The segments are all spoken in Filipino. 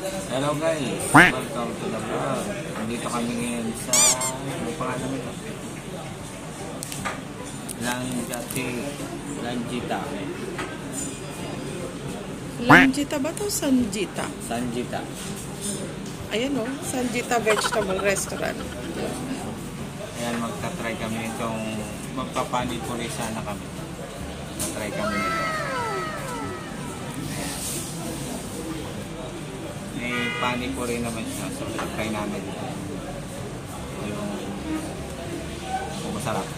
Hello guys, welcome to the vlog. Nandito kami ngayon sa, ano pangalan ito? Lanjati, Lanjita, Lanjita ba to? Sanjita. Sanjita. Ayan o, Sanjita Vegetable Restaurant. Ayan, magta-try kami itong, magpapanipuri sana kami. Magta-try kami nito. Ayan. May panipuri naman siya, so try namin. Yung, kung masarap.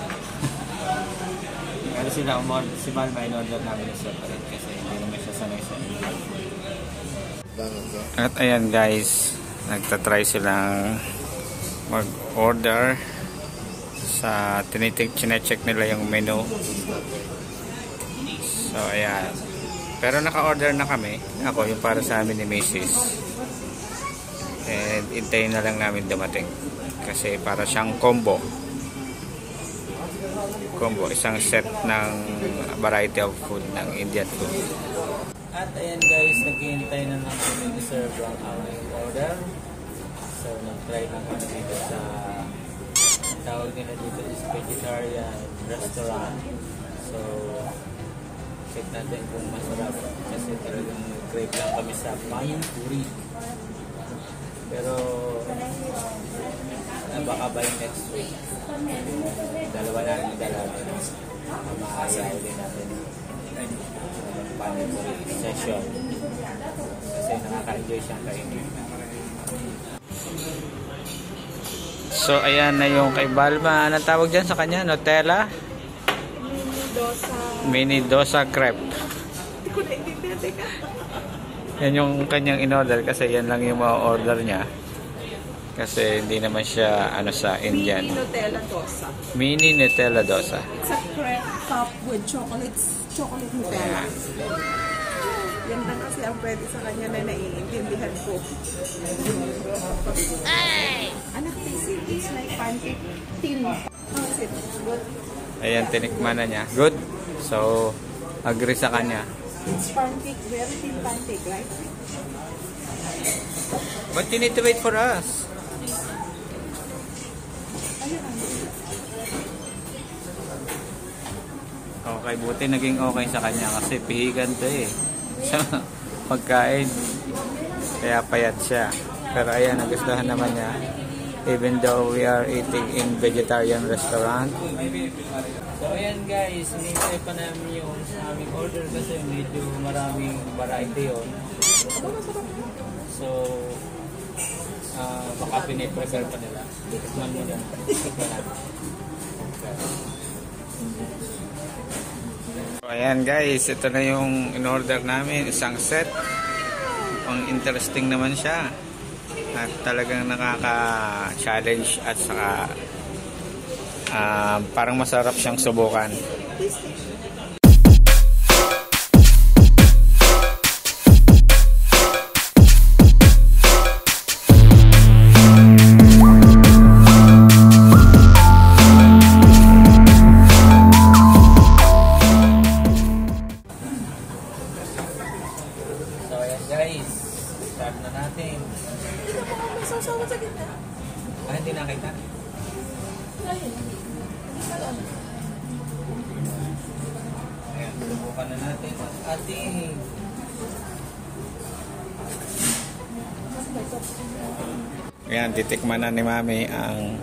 Pero sila, umor, si Malma, in-order namin yung separate kasi hindi naman siya sanay sa Indian food. At ayan guys, nagtatry silang mag-order sa tinitik, chinecheck nila yung menu. So ayan. Pero naka-order na kami. Ako, yung para sa amin ni Macy's. And intayin na lang namin dumating. Kasi para siyang combo. Combo. Isang set ng variety of food ng Indian food. At ayan guys, naghihintay na lang kami serve ang aming order. So, nag-try lang kami dito sa tawag nila dito is vegetarian restaurant. So, check natin kung masarap kasi talagang crave lang kami sa Mayan Puri. Pero, ah, baka by next week, dalawa na rin dalawa. Maayaw din natin panipuri session. Kasi nakaka-enjoy siyang kainin. So, ayan na yung kay Balma. Anong tawag dyan sa kanya? Nutella? Dosa. Mini dosa crepe. Hindi ko naintindihan. Yan yung kanyang in-order kasi yan lang yung ma-order niya. Kasi hindi naman siya ano sa Indian. Mini Nutella dosa. Mini Nutella dosa. It's a crepe top with chocolates, chocolate Nutella. Yan lang kasi ang pwede sa kanya na naiintindihan ko. Anak, this is it's like pancake tin. How is it? Good. Ayan, tinikman na niya. Good. So, agree sa kanya. It's pancake, very thin pancake, right? But you need to wait for us. Okay, buti naging okay sa kanya kasi pihigan to eh. Sa pagkain. Kaya payat siya. Pero ayan, nagustuhan naman niya. Even though we are eating in vegetarian restaurant. So ayan guys, hinihintay pa namin yung aming order kasi medyo maraming variety yun. So, ah baka piniprepare pa nila. Tikman mo na. Tikman natin. So, ayan guys, ito na yung in-order namin, isang set. Ang interesting naman siya. At talagang nakaka-challenge at saka ah, parang masarap siyang subukan. Start na natin. Sasawa sa gitna. Ah, hindi nakita? Ayan, subukan na natin ang ating Ayan, titikman na ni Mami ang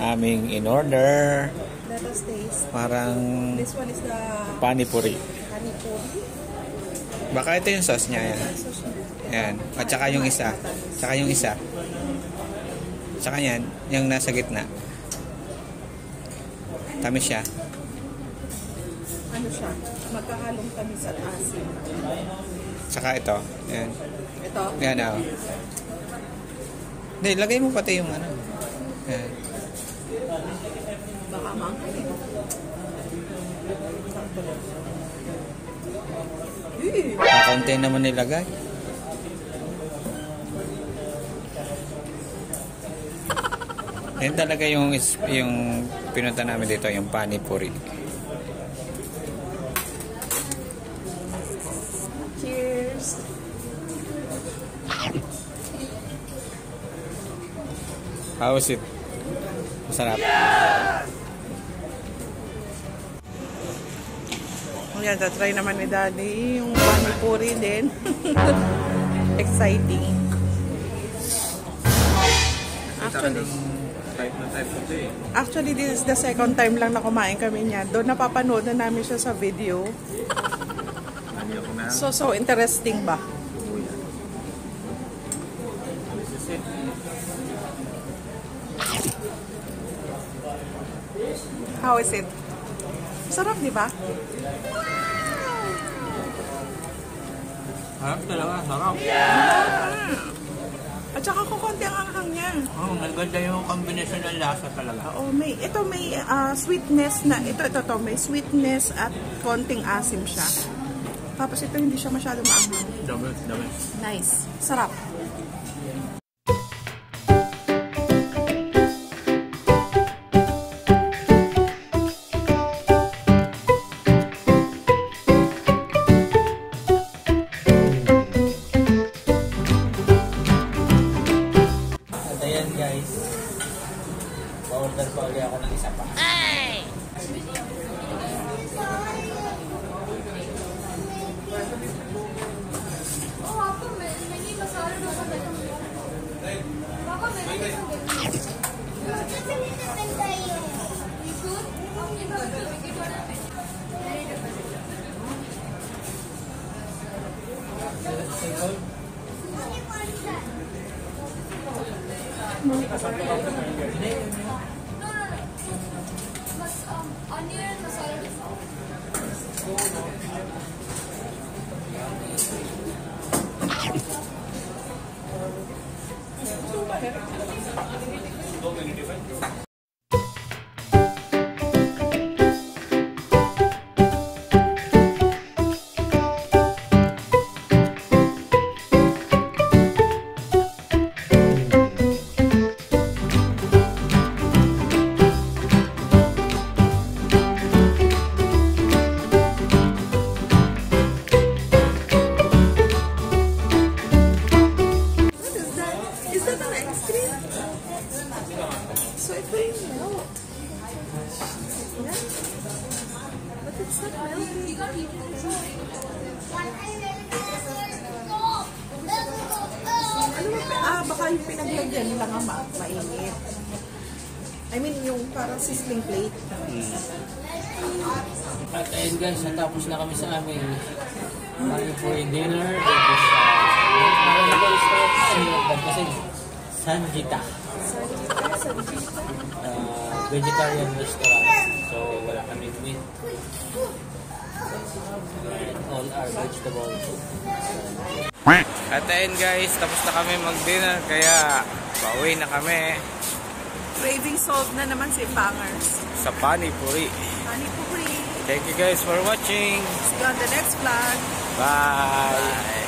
aming in-order. Let us taste. Parang This one is the panipuri. panipuri. Baka ito yung sauce niya. Ayan. Ayan. At saka yung isa. Saka yung isa. Saka yan, yung nasa gitna. Tamis siya. Ano siya? Magkahalong tamis at asin. Saka ito. Ayan. Ito. Ayan oh. Hindi, lagay mo pati yung ano. Ayan. Baka maangkin. Eh, Kakunti naman nilagay. Yan talaga yung, yung pinunta namin dito, yung panipuri. Cheers! How is it? Masarap. Ayan, tatry naman ni Daddy yung panipuri din. Exciting. Actually, Type ito eh. actually, this is the second time lang na kumain kami niya. Doon napapanood na namin siya sa video. Hindi ako na. So, so interesting ba? This is it. How is it? Sarap, di ba? Sarap talaga, sarap. At saka kukunti ang anghang niya. Oh, naganda yung combination ng lasa talaga. Oo, may, ito may ah, sweetness na, ito, ito, to, may sweetness at konting asim siya. Tapos ito hindi siya masyado maanghang. Double, double. Nice. Sarap. Pa-order pa ulit ako ng isa pa. Onion yung pinaglagyan nila nga ma mainit. I mean, yung parang sizzling plate. At ayun guys, natapos na kami sa aming Money for dinner. Uh, ano guys, ano yung bag kasi? Sanjita. Uh, vegetarian restaurant. So, wala kami meat. All our vegetables. At ayun guys, tapos na kami mag-dinner kaya pauwi na kami Craving solved na naman si Bangers. sa Panipuri. Honey Puri. Thank you guys for watching. See you on the next vlog. Bye!